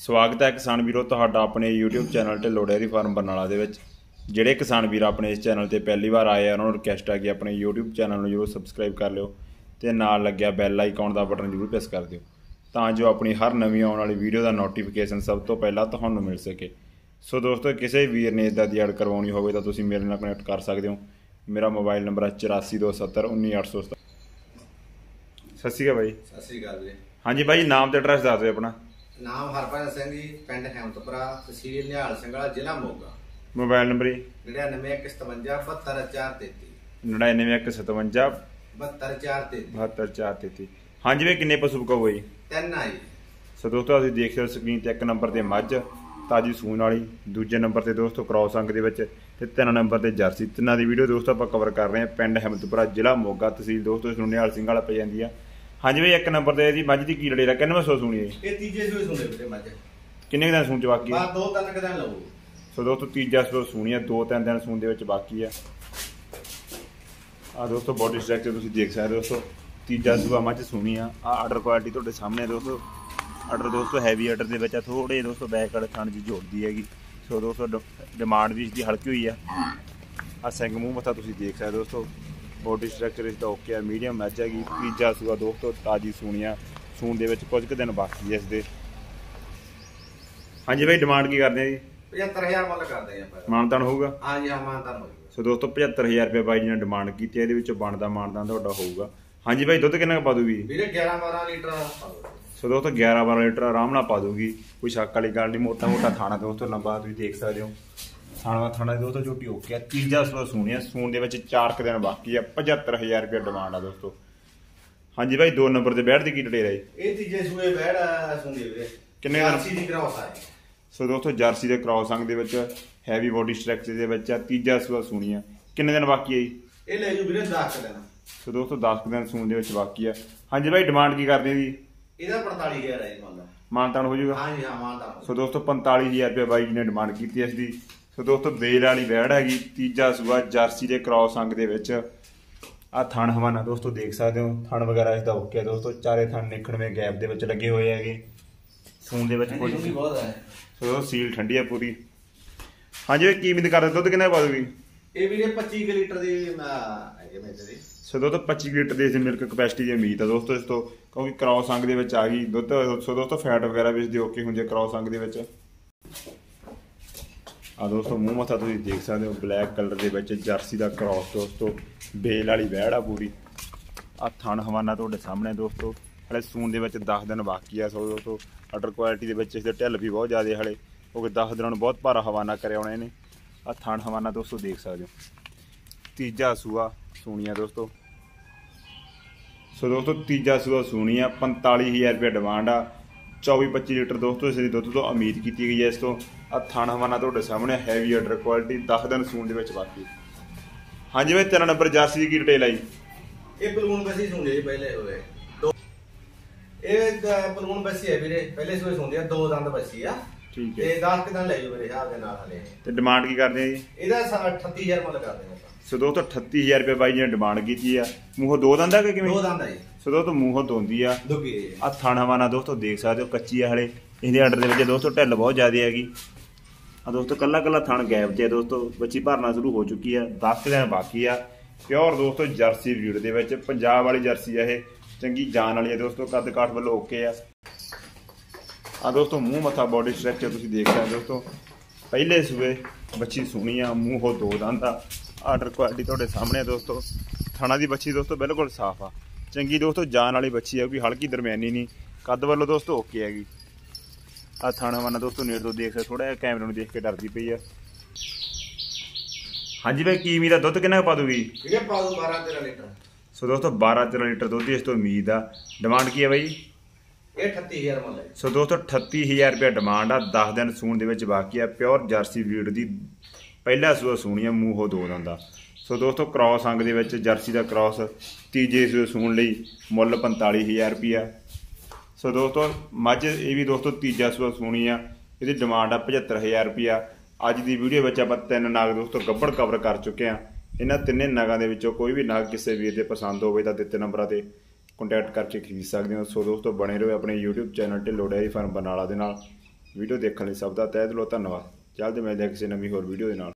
ਸਵਾਗਤ ਹੈ ਕਿਸਾਨ ਵੀਰੋ ਤੁਹਾਡਾ ਆਪਣੇ YouTube channel Dhillon dairy farm Barnala ਦੇ ਵਿੱਚ। ਜਿਹੜੇ ਕਿਸਾਨ ਵੀਰ ਆਪਣੇ ਇਸ ਚੈਨਲ ਤੇ ਪਹਿਲੀ ਵਾਰ ਆਏ ਆ ਉਹਨਾਂ ਨੂੰ ਰਿਕਵੈਸਟ ਹੈ ਕਿ ਆਪਣੇ YouTube ਚੈਨਲ ਨੂੰ ਜਰੂਰ ਸਬਸਕ੍ਰਾਈਬ ਕਰ ਲਿਓ ਤੇ ਨਾਲ ਲੱਗਿਆ ਬੈਲ ਆਈਕਨ ਦਾ ਬਟਨ ਜਰੂਰ ਪ੍ਰੈਸ ਕਰ ਦਿਓ ਤਾਂ ਜੋ ਆਪਣੀ ਹਰ ਨਵੀਂ ਆਉਣ ਵਾਲੀ ਵੀਡੀਓ ਦਾ ਨੋਟੀਫਿਕੇਸ਼ਨ ਸਭ ਤੋਂ ਪਹਿਲਾਂ ਤੁਹਾਨੂੰ ਮਿਲ ਸਕੇ। ਸੋ ਦੋਸਤੋ ਕਿਸੇ ਵੀਰ ਨੇ ਇਦਾਂ ਦੀ ਐਡ ਕਰਵਾਉਣੀ ਹੋਵੇ ਤਾਂ ਤੁਸੀਂ ਮੇਰੇ ਨਾਲ ਕਨੈਕਟ ਕਰ ਸਕਦੇ ਹੋ। ਮੇਰਾ ਮੋਬਾਈਲ ਨੰਬਰ ਹੈ 8427191870 ਸਤਿ ਸ਼੍ਰੀ ਅਕਾਲ ਬਾਈ। ਸਤਿ ਸ੍ਰੀ ਅਕਾਲ ਵੀਰੇ ਹਾਂਜੀ ਬਾਈ ਨਾਮ ਤੇ ਐਡਰੈਸ ਦੱਸ ਦਿਓ ਆਪਣਾ। ਨਾਮ ਹਰਪਾਲ ਸਿੰਘ ਜੀ ਪਿੰਡ ਹੈਮਤਪੁਰਾ ਤਹਿਸੀਲ ਨਿਹਾਲ ਸਿੰਘਲਾ ਜ਼ਿਲ੍ਹਾ ਮੋਗਾ। ਮੋਬਾਈਲ ਨੰਬਰ ਜੀ। 9915572433 99157 72433 72433 ਹਾਂਜੀ ਵੇ ਕਿੰਨੇ ਪਸ਼ੂ ਕਹੋ ਜੀ? ਤਿੰਨ ਆਈ ਸੋ ਦੋਸਤੋ ਅਸੀਂ ਦੇਖ ਸਕਦੇ ਸਕਰੀਨ ਤੇ ਇੱਕ ਨੰਬਰ ਤੇ ਮੱਝ ਤਾਜੀ ਸੂਣ ਵਾਲੀ ਦੂਜੇ ਨੰਬਰ ਤੇ ਦੋਸਤੋ ਕ੍ਰੋਸ ਅੰਕ ਦੇ ਵਿੱਚ ਤੇ ਤਿੰਨ ਨੰਬਰ ਤੇ ਜਰਸੀ। ਤਿੰਨਾਂ ਦੀ ਵੀਡੀਓ ਦੋਸਤੋ ਆਪਾਂ ਕਵਰ ਕਰ ਰਹੇ ਹਾਂ ਪਿੰਡ ਹਮਦਪੁਰਾ ਜ਼ਿਲ੍ਹਾ ਮੋਗਾ ਤਹਿਸੀਲ ਦੋਸਤੋ ਸੁਣਿਆਲ ਸਿੰਘ ਵਾਲਾ ਪੈ ਜਾਂਦੀ ਆ। ਹਾਂਜੀ ਬਈ ਇੱਕ ਨੰਬਰ ਤੇ ਇਹਦੀ ਮੱਝ ਦੀ ਕੀ ਲੜੇਰਾ ਕਿੰਨਵੇਂ ਸੋ ਸੂਣੀ ਇਹ ਤੀਜੇ ਸੂਏ ਸੁਣਦੇ ਵੀਰੇ ਮੱਝ। ਕਿੰਨੇ ਕੁ ਦਿਨ ਸੂਣ ਚ ਬਾਕੀ ਆ? ਦੋ ਤਿੰਨ ਕਦਾਂ ਲਊ। ਸੋ ਦੋਸਤੋ ਤੀਜਾ ਸੋ ਸੂਣੀ ਆ ਦੋ ਤਿੰਨ ਦਿਨ ਸੂਣ ਦੇ ਵਿੱਚ ਬਾਕੀ ਆ। ਆ ਦੋਸਤੋ ਬੋਡੀ ਸਟਰਕਚਰ ਤੁਸੀਂ ਦੇਖ ਸਕਦੇ ਹੋ ਦੋਸਤੋ ਤੀਜਾ ਸੂਆ ਮੱਝ ਸੂਣੀ ਆ। ਆ ਆਰਡਰ ਕੁਆਲਿਟੀ ਤੁਹਾਡੇ ਸਾਹਮਣੇ ਦੋਸਤੋ। ਆਰਡਰ ਦੋਸਤੋ ਹੈਵੀ ਆਰਡਰ ਦੇ ਵਿੱਚ ਆ ਥੋੜੇ ਦੋਸਤੋ ਬੈਕ ਵਾਲੇ ਥਣ ਜੀ ਜੋੜਦੀ ਹੈਗੀ। ਸੋ ਦੋਸਤੋ ਡਿਮਾਂਡ ਵੀ ਇਸ ਦੀ ਹਲਕੀ ਹੋਈ ਆ। ਆ ਸਿੰਘ ਮੂੰਹ ਮੱਥਾ ਤੁਸੀਂ ਦੇਖ ਸਕਦੇ ਹੋ ਦੋਸਤੋ। ਬੋਡੀ ਸਟਰਕਚਰ ਇਸ ਦਾ ਓਕੇ ਆ ਮੀਡੀਅਮ ਮੈਚ ਹੈਗੀ। ਤੀਜਾ ਸੂਆ ਦੋਸਤੋ ਤਾਜੀ ਸੂਣੀ ਆ। ਸੂਣ ਦੇ ਵਿੱਚ ਕੁਝ ਕੁ ਦਿਨ ਬਾਕੀ ਹੈ ਇਸ ਦੇ ਹਾਂਜੀ ਬਾਈ ਡਿਮਾਂਡ ਕੀ ਕਰਦੇ ਆ ਜੀ? 75000 ਮੁੱਲ ਕਰਦੇ ਆਪਾਂ ਮਾਨਤਾਨ ਹੋਊਗਾ? ਹਾਂ ਜੀ ਹਾਂ ਮਾਨਤਾ ਹੋ ਜੂਗਾ ਸੋ ਦੋਸਤੋ 75000 ਰੁਪਏ ਬਾਈ ਜੀ ਨੇ ਡਿਮਾਂਡ ਕੀਤੀ ਹੈ ਇਹਦੇ ਵਿੱਚੋਂ ਬਣਦਾ ਮਾਨਦਾਨ ਤੁਹਾਡਾ ਹੋਊਗਾ। ਹਾਂਜੀ ਬਾਈ ਦੁੱਧ ਕਿੰਨਾ ਪਾ ਦੂਗੀ? ਵੀਰੇ 11 12 ਲੀਟਰ। ਸੋ ਦੋਸਤੋ 11 12 ਲੀਟਰ ਆਰਾਮ ਨਾਲ ਪਾ ਦੂਗੀ। ਕੋਈ ਸ਼ੱਕ ਵਾਲੀ ਗੱਲ ਨਹੀਂ ਮੋਟਾ ਮੋਟਾ ਥਾਣਾ ਦੋਸਤੋ ਲੰਬਾ ਤੁਸੀਂ ਦੇਖ ਸਕਦੇ ਹੋ। ਥਾਣਾ ਥਾਣਾ ਦੋਸਤੋ ਝੋਟੀ ਓਕੇ ਆ। ਤੀਜਾ ਸੂਆ ਸੂਣੀ ਆ। ਸੂਣ ਦੇ ਵਿੱਚ 4 ਕੁ ਦਿਨ ਬਾਕੀ ਆ। 75000 ਰੁਪਏ ਡਿਮਾਂਡ ਆ ਦੋਸਤੋ। ਹਾਂਜੀ ਬਾਈ ਦੋ ਨੰਬਰ ਤੇ ਬੈਠ ਦੀ ਕੀ ਡਟੇਰਾ ਜੀ। ਇਹ ਤੀਜੇ ਸੂਏ ਬੈੜ ਸੁਣਦੇ ਵੀਰੇ। ਕਿੰਨੇ ਦਿਨ? ਜਰਸੀ ਦੀ ਕ੍ਰਾਸ ਆ। ਸੋ ਦੋਸਤੋ ਜਰਸੀ ਦੇ ਕ੍ਰਾਸ ਅੰਗ ਦੇ ਵਿੱਚ ਹੈਵੀ ਬੋਡੀ ਸਟਰਕਚਰ ਦੇ ਵਿੱਚ ਆ। ਤੀਜਾ ਸੂਆ ਸੂਣੀ ਆ। ਕਿੰਨੇ ਦਿਨ ਬਾਕੀ ਆ ਜੀ? ਇਹ ਲੈ ਜੂ ਵੀਰੇ 10 ਦਿਨ। ਸੋ ਦੋਸਤੋ 10 ਕੁ ਦਿਨ ਸੂਣ ਦੇ ਵਿੱਚ ਬਾਕੀ ਆ। ਹਾਂਜੀ ਬਾਈ ਡਿਮਾਂਡ ਕੀ ਕਰਦੇ ਆ ਜੀ? ਇਹਦਾ 45000 ਹੈ ਜੀ ਮੰਨ ਲਾ ਮਾਨਤਾਨ ਹੋ ਜਾਊਗਾ? ਹਾਂ ਜੀ ਹਾਂ ਮਾਨਤਾ ਹੋ ਸੋ ਦੋਸਤੋ 45000 ਰੁਪਏ ਬਾਈ ਜੀ ਨੇ ਡਿਮਾਂਡ ਕੀਤੀ ਇਸ ਦੀ। ਸੋ ਦੋਸਤੋ ਬੇਲ ਵਾਲੀ ਬੈੜ ਹੈਗੀ ਤੀਜਾ ਸੂਆ ਜਰਸੀ ਦੇ ਕ੍ਰਾਸ ਅੰਗ ਦੇ ਵਿੱਚ। ਆ ਥਣ ਹਵਾਨਾ ਦੋਸਤੋ ਦੇਖ ਸਕਦੇ ਹੋ ਥਣ ਵਗੈਰਾ ਇਸ ਦਾ ਓਕੇ ਦੋਸਤੋ ਚਾਰੇ ਥਣ ਨਿਕੜਵੇਂ ਗੈਪ ਦੇ ਵਿੱਚ ਲੱਗੇ ਹੋਏ ਹੈਗੇ। ਸੂਣ ਦੇ ਵਿੱਚ ਕੁਝ ਵੀ ਬਹੁਤ ਹੈ। ਸੋ ਸੀਲ ਠੰਡੀ ਆ ਪੂਰੀ। ਹਾਂਜੀ ਇਹ ਕੀ ਉਮੀਦ ਕਰਦੇ ਦੁੱਧ ਕਿੰਨਾ ਪਾ ਦੂਗੀ? ਇਹ ਵੀਰੇ 25 ਕੁ ਲੀਟਰ ਦੀ ਮੈਂ ਹੈਗੇ ਮੇਰੇ ਤੇ ਸੋ ਦੋਸਤੋ 25 ਲੀਟਰ ਦੀ ਇਸ ਮਿਲਕ ਕਪੈਸਿਟੀ ਦੀ ਉਮੀਦ ਆ ਦੋਸਤੋ ਇਸ ਤੋਂ ਕਿਉਂਕਿ ਕ੍ਰਾਸ ਅੰਗ ਦੇ ਵਿੱਚ ਆ ਗਈ ਦੁੱਧ ਸੋ ਦੋਸਤੋ ਫੈਟ ਵਗੈਰਾ ਵੀ ਇਸ ਦੀ ਓਕੇ ਹੁੰਦੀ ਹੈ ਕ੍ਰਾਸ ਅੰਗ ਦੇ ਵਿੱਚ। ਆ ਦੋਸਤੋ, ਮੂੰਹ ਮੱਥਾ ਤੁਸੀਂ ਦੇਖ ਸਕਦੇ ਹੋ ਬਲੈਕ ਕਲਰ ਦੇ ਵਿੱਚ ਜਰਸੀ ਦਾ ਕ੍ਰਾਸ ਦੋਸਤੋ, ਬੇਲ ਵਾਲੀ ਵਹਿੜ ਆ ਪੂਰੀ। ਆ ਥਣ ਹਵਾਨਾ ਤੁਹਾਡੇ ਸਾਹਮਣੇ ਦੋਸਤੋ, ਹਲੇ ਸੂਨ ਦੇ ਵਿੱਚ 10 ਦਿਨ ਬਾਕੀ ਆ, ਸੋ ਦੋਸਤੋ ਅਟਰ ਕੁਆਲਿਟੀ ਦੇ ਵਿੱਚ ਇਸ ਦੇ ਢਿੱਲ ਵੀ ਬਹੁਤ ਜ਼ਿਆਦਾ ਹਲੇ ਕਿਉਂਕਿ 10 ਦਿਨਾਂ ਨੂੰ ਬਹੁਤ ਭਾਰਾ ਹਵਾਨਾ ਕਰਿਆ ਹੋਣਾ ਇਹਨੇ। ਆ ਥਣ ਹਵਾਨਾ ਦੋਸਤੋ, ਦੇਖ ਸਕਦੇ ਹੋ। ਤੀਜਾ ਸੂਆ ਸੂਣੀਆ ਦੋਸਤੋ। ਸੋ ਦੋਸਤੋ, ਤੀਜਾ ਸੂਆ ਸੂਣੀ ਸੂਣੀਆ 45000 ਰੁਪਏ ਡਿਮਾਂਡ ਆ। 24 25 ਲੀਟਰ ਦੋਸਤੋ ਇਸ ਦੀ ਦੁੱਧ ਤੋਂ ਉਮੀਦ ਕੀਤੀ ਗਈ ਹੈ। ਇਸ ਤੋਂ ਆ ਥਣ ਹਵਾਨਾ ਤੁਹਾਡੇ ਸਾਹਮਣੇ ਹੈਵੀ ਆਰਡਰ ਕੁਆਲਿਟੀ 10 ਦਿਨ ਸੂਣ ਦੇ ਵਿੱਚ ਬਾਕੀ। ਹਾਂਜੀ ਬਈ ਤੇਰਾ ਨੰਬਰ ਜਰਸੀ ਦੀ ਕੀ ਡਿਟੇਲ ਆਈ? ਇਹ ਬਲੂਨ ਬਸੀ ਸੁਣਦੇ ਜੀ ਪਹਿਲੇ ਹੋਏ। ਇਹ ਬਲੂਨ ਬਸੀ ਹੈ ਵੀਰੇ ਪਹਿਲੇ ਸੂਏ ਸੁਣਦੇ ਆ ਦੋ ਦੰਦ ਬਸੀ ਆ। ਠੀਕ ਹੈ। ਤੇ 10 ਕਿਦਾਂ ਲੈ ਜਾਓ ਮੇਰੇ ਹਿਸਾਬ ਦੇ ਨਾਲ ਹਲੇ। ਤੇ ਡਿਮਾਂਡ ਕੀ ਕਰਦੇ ਆ ਜੀ? ਇਹਦਾ ਸਾ- 38000 ਮੁੱਲ ਕਰਦੇ ਆਪਾਂ ਸੋ ਦੋਸਤੋ 38000 ਰੁਪਏ ਬਾਈ ਜੀ ਨੇ ਡਿਮਾਂਡ ਕੀਤੀ ਆ। ਮੂੰਹੋਂ ਦੋ ਦੰਦਾ ਕਿ ਕਿਵੇਂ? ਦੋ ਦੰਦ ਜੀ। ਸੋ ਦੋਸਤੋ ਮੂੰਹੋਂ ਦੋਂਦੀ ਆ। ਹੈ ਆ ਥਣ ਹਵਾਨਾ ਦੋਸਤੋ ਦੇਖ ਸਕਦੇ ਹੋ ਕੱਚੀ ਆ ਹਲੇ। ਇਹਦੇ ਆਰਡਰ ਦੇ ਵਿੱਚ ਦੋਸਤੋ ਢਿੱਲ ਬਹੁਤ ਜ਼ਿਆਦਾ ਹੈਗੀ। ਆ ਦੋਸਤੋ ਕੱਲਾ ਕੱਲਾ ਥਣ ਗੈਪ ਤੇ ਦੋਸਤੋ ਬੱਚੀ ਭਰਨਾ ਸ਼ੁਰੂ ਹੋ ਚੁੱਕੀ ਆ 10 ਦਿਨ ਬਾਕੀ ਆ। ਪਿਓਰ ਦੋਸਤੋ ਜਰਸੀ ਬਰੀਡ ਦੇ ਵਿੱਚ ਪੰਜਾਬ ਵਾਲੀ ਜਰਸੀ ਆ ਇਹ। ਚੰਗੀ ਜਾਨ ਵਾਲੀ ਆ ਦੋਸਤੋ ਕੱਦ ਕਾਠ ਵੱਲੋਂ ਓਕੇ ਆ। ਆ ਦੋਸਤੋ ਮੂੰਹ ਮੱਥਾ ਬੋਡੀ ਸਟਰਕਚਰ ਤੁਸੀਂ ਦੇਖ ਸਕਦੇ ਹੋ ਦੋਸਤੋ। ਪਹਿਲੇ ਸੂਏ ਬੱਚੀ ਸੁਣੀ ਆ ਮੂੰਹੋਂ ਦੋ ਦੰਦ ਆ। ਆਰਡਰ ਕੁਆਲਿਟੀ ਤੁਹਾਡੇ ਸਾਹਮਣੇ ਆ ਦੋਸਤੋ। ਥਣਾ ਦੀ ਬੱਚੀ ਦੋਸਤੋ ਬਿਲਕੁਲ ਸਾਫ਼ ਆ। ਚੰਗੀ ਦੋਸਤੋ ਜਾਨ ਵਾਲੀ ਬੱਚੀ ਆ ਕੋਈ ਹਲਕੀ ਦਰਮਿਆਨੀ ਨਹੀਂ। ਕੱਦ ਵੱਲੋਂ ਦੋਸਤੋ ਓਕੇ ਹੈਗੀ। ਆ ਥਾਣਾ ਵਾਨਾ ਦੋਸਤੋ ਨੇੜ ਤੋਂ ਦੇਖ ਥੋੜਾ ਜਿਹਾ ਕੈਮਰੇ ਨੂੰ ਦੇਖ ਕੇ ਡਰਦੀ ਪਈ ਆ। ਹਾਂਜੀ ਬਈ ਕੀ ਉਮੀਦ ਆ? ਦੁੱਧ ਕਿੰਨਾ ਪਾ ਦੂਗੀ? ਵੀਰੇ ਪਾ ਦੋ 12 13 ਲੀਟਰ। ਸੋ ਦੋਸਤੋ 12 13 ਲੀਟਰ ਦੁੱਧ ਇਸ ਤੋਂ ਉਮੀਦ ਆ। ਡਿਮਾਂਡ ਕੀ ਹੈ ਬਈ? ਇਹ 38000 ਮੁੱਲ ਹੈ ਜੀ। ਸੋ ਦੋਸਤੋ 38000 ਰੁਪਏ ਡਿਮਾਂਡ ਆ। 10 ਦਿਨ ਸੂਣ ਦੇ ਵਿੱਚ ਬਾਕੀ ਆ। ਪਿਓਰ ਜਰਸੀ ਬਰੀਡ ਦੀ ਪਹਿਲਾ ਸੂਆ ਸੂਣੀ ਆ ਮੂੰਹੋਂ ਦੋ ਦੰਦਾ ਸੋ ਦੋਸਤੋ ਕ੍ਰਾਸ ਅੰਗ ਦੇ ਵਿੱਚ ਜਰਸੀ ਦਾ ਕ੍ਰਾਸ ਤੀਜੇ ਸੂਏ ਸੂਣ ਲਈ ਮੁੱਲ 45000 ਰੁਪਿਆ ਸੋ ਦੋਸਤੋ, ਮੱਝ ਇਹ ਵੀ ਦੋਸਤੋ ਤੀਜਾ ਸੂਆ ਸੂਣੀ ਆ। ਇਹਦੀ ਡਿਮਾਂਡ ਆ 75000 ਰੁਪਿਆ ਅੱਜ ਦੀ ਵੀਡੀਓ ਵਿੱਚ ਆਪਾਂ ਤਿੰਨ ਨਾਗ ਦੋਸਤੋ ਗੱਬੜ ਕਵਰ ਕਰ ਚੁੱਕੇ ਆ। ਇਹਨਾਂ ਤਿੰਨੇ ਨਾਗਾਂ ਦੇ ਵਿੱਚੋਂ ਕੋਈ ਵੀ ਨਾਗ ਕਿਸੇ ਵੀਰ ਦੇ ਪਸੰਦ ਹੋਵੇ ਤਾਂ ਦਿੱਤੇ ਨੰਬਰਾਂ ਤੇ ਕੰਟੈਕਟ ਕਰਕੇ ਖਰੀਦ ਸਕਦੇ ਹੋ। ਸੋ ਦੋਸਤੋ, ਬਣੇ ਰਹੋ ਆਪਣੇ YouTube ਚੈਨਲ 'ਤੇ ਡੈਰੀ ਫਾਰਮ ਬਰਨਾਲਾ ਦੇ ਨਾਲ। ਵੀਡੀਓ ਦੇਖਣ ਲਈ ਸਭ ਦਾ ਤਹਿ ਦਿਲੋਂ ਧੰਨਵਾਦ। ਜਲਦ ਮਿਲਦੇ ਹਾਂ ਕਿਸੇ ਨਵੀਂ ਹੋਰ ਵੀਡੀਓ ਦੇ ਨਾਲ